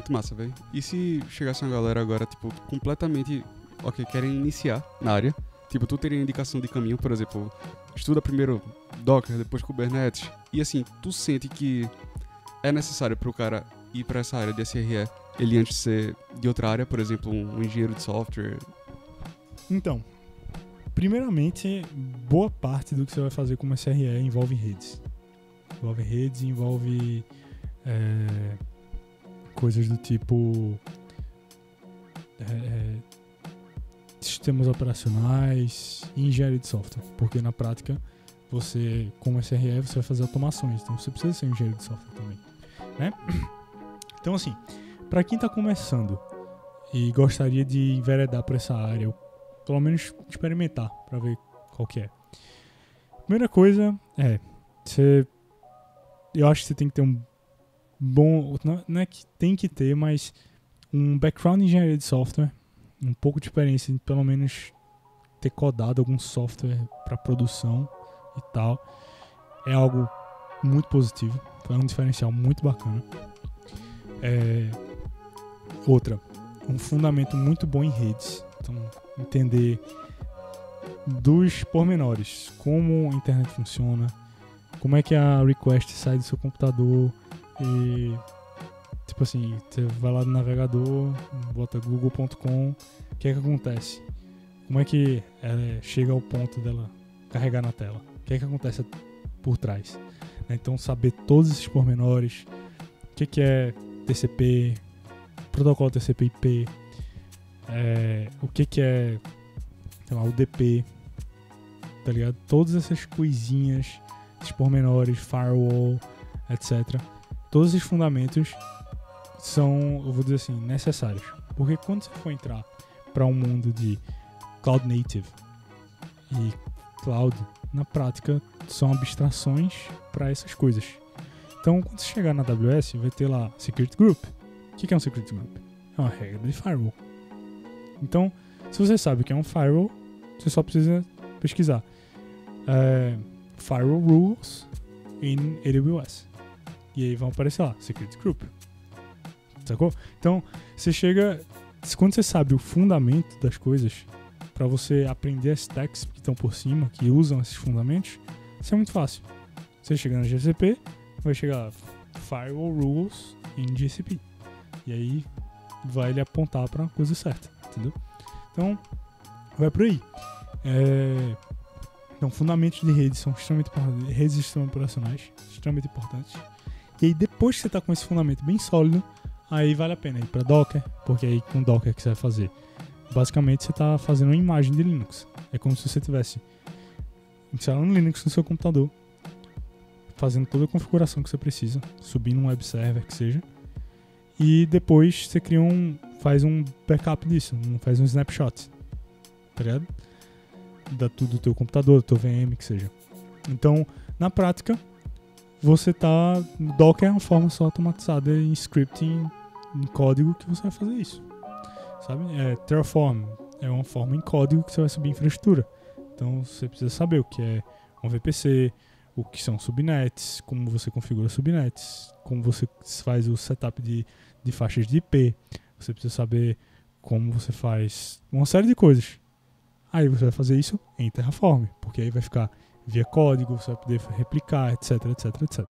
muito massa, velho. E se chegasse uma galera agora, tipo, completamente. Ok, querem iniciar na área. Tipo, tu teria indicação de caminho, por exemplo, estuda primeiro Docker, depois Kubernetes. E assim, tu sente que é necessário pro cara ir para essa área de SRE, ele antes de ser de outra área, por exemplo, um engenheiro de software? Então, primeiramente, boa parte do que você vai fazer como SRE envolve redes. Envolve redes, envolve é, coisas do tipo é, sistemas operacionais e engenharia de software, porque na prática você, como SRE, você vai fazer automações, então você precisa ser engenheiro de software também, né? Então assim, para quem está começando e gostaria de enveredar por essa área, ou pelo menos experimentar para ver qual que é. Primeira coisa é, você, eu acho que você tem que ter um bom, não é que tem que ter, mas um background em engenharia de software, um pouco de experiência pelo menos ter codado algum software para produção e tal, é algo muito positivo, é um diferencial muito bacana. É, outra, um fundamento muito bom em redes, então entender dos pormenores, como a internet funciona, como é que a request sai do seu computador, e tipo assim, você vai lá no navegador, bota google.com, o que é que acontece? Como é que ela chega ao ponto dela carregar na tela? O que é que acontece por trás? Né, então saber todos esses pormenores, o que, que é TCP, protocolo TCP/IP, é, o que, que é sei lá, UDP, tá ligado? Todas essas coisinhas, esses pormenores, firewall, etc todos esses fundamentos são, eu vou dizer assim, necessários. Porque quando você for entrar para um mundo de cloud native e cloud, na prática são abstrações para essas coisas. Então, quando você chegar na AWS, vai ter lá Security Group. O que é um Security Group? É uma regra de firewall. Então, se você sabe o que é um firewall, você só precisa pesquisar é, Firewall Rules in AWS. E aí vão aparecer lá, Secret Group. Sacou? Então, você chega. Quando você sabe o fundamento das coisas, para você aprender as stacks que estão por cima, que usam esses fundamentos, isso é muito fácil. Você chega na GCP, vai chegar Firewall Rules em GCP. E aí vai ele apontar para a coisa certa, entendeu? Então, vai por aí. É... Então, fundamentos de redes são extremamente. Redes de sistemas operacionais, extremamente importantes. E aí depois que você está com esse fundamento bem sólido, aí vale a pena ir para Docker, porque aí com Docker que você vai fazer. Basicamente você está fazendo uma imagem de Linux. É como se você tivesse instalando Linux no seu computador, fazendo toda a configuração que você precisa, subindo um web server que seja, e depois você cria um, faz um backup disso, faz um snapshot, tá ligado? Da tudo do teu computador, do teu VM que seja. Então, na prática, você tá. Docker é uma forma só automatizada em scripting, em código que você vai fazer isso. Sabe? É, Terraform é uma forma em código que você vai subir infraestrutura. Então você precisa saber o que é um VPC, o que são subnets, como você configura subnets, como você faz o setup de, de faixas de IP. Você precisa saber como você faz uma série de coisas. Aí você vai fazer isso em Terraform, porque aí vai ficar via código, você vai poder replicar, etc, etc, etc.